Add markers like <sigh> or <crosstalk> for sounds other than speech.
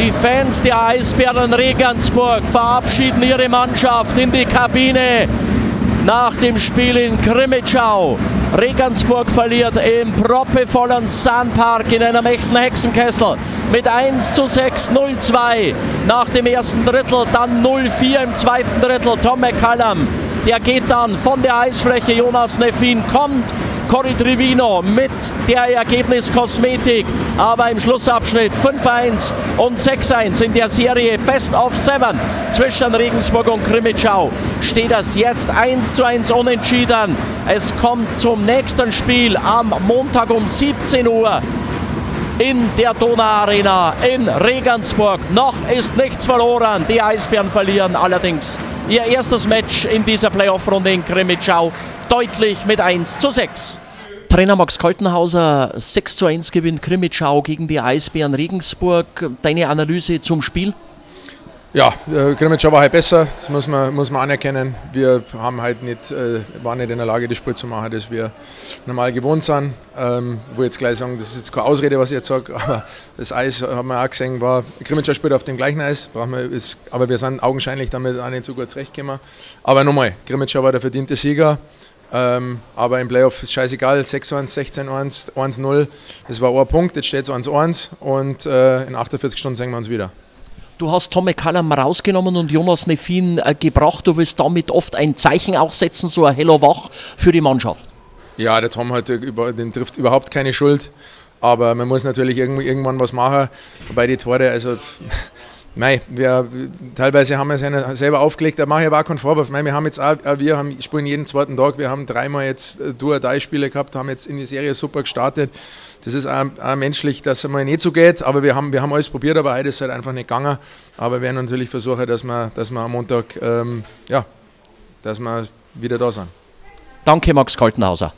Die Fans der Eisbären Regensburg verabschieden ihre Mannschaft in die Kabine nach dem Spiel in Krimitschau. Regensburg verliert im proppevollen Sandpark in einem echten Hexenkessel mit 1 zu 6 0-2 nach dem ersten Drittel, dann 0-4 im zweiten Drittel. Tom McCallum, der geht dann von der Eisfläche. Jonas Neffin kommt Cory Trivino mit der Ergebniskosmetik. Aber im Schlussabschnitt 5-1 und 6-1 in der Serie Best of Seven zwischen Regensburg und Krimitschau steht das jetzt 1 zu 1 unentschieden. Es kommt zum nächsten Spiel am Montag um 17 Uhr in der Donau Arena in Regensburg. Noch ist nichts verloren. Die Eisbären verlieren allerdings ihr erstes Match in dieser Playoff-Runde in Krimitschau deutlich mit 1 zu 6. Trainer Max Kaltenhauser, 6 zu 1 gewinnt Krimitschau gegen die Eisbären Regensburg. Deine Analyse zum Spiel? Ja, äh, Krimitschau war halt besser, das muss man, muss man anerkennen. Wir haben halt nicht, äh, waren nicht in der Lage, das Spiel zu machen, das wir normal gewohnt sind. Ähm, wo jetzt gleich sagen, das ist jetzt keine Ausrede, was ich jetzt sage, <laughs> aber das Eis haben wir auch gesehen, war, Krimitschau spielt auf dem gleichen Eis, wir, ist, aber wir sind augenscheinlich damit auch nicht so gut zurechtgekommen. Aber nochmal, Krimitschau war der verdiente Sieger. Ähm, aber im Playoff ist scheißegal, 6-1, 16-1, 1-0, das war ein Punkt, jetzt steht es 1-1 und äh, in 48 Stunden sehen wir uns wieder. Du hast Tom McCallum rausgenommen und Jonas Neffin äh, gebracht. Du willst damit oft ein Zeichen auch setzen, so ein Hello Wach für die Mannschaft. Ja, der Tom hat, dem trifft überhaupt keine Schuld. Aber man muss natürlich irgendwann was machen. Wobei die Tore, also Mei, wir, teilweise haben wir es selber aufgelegt, da mache ich aber auch keinen Vorwurf. Mei, wir haben jetzt auch, wir haben, spielen jeden zweiten Tag, wir haben dreimal jetzt äh, Do-or-Die-Spiele gehabt, haben jetzt in die Serie super gestartet. Das ist auch, auch menschlich, dass es mal nicht so geht, aber wir haben, wir haben alles probiert, aber heute ist es halt einfach nicht gegangen. Aber wir werden natürlich versuchen, dass wir, dass wir am Montag, ähm, ja, dass wir wieder da sind. Danke, Max Kaltenhauser.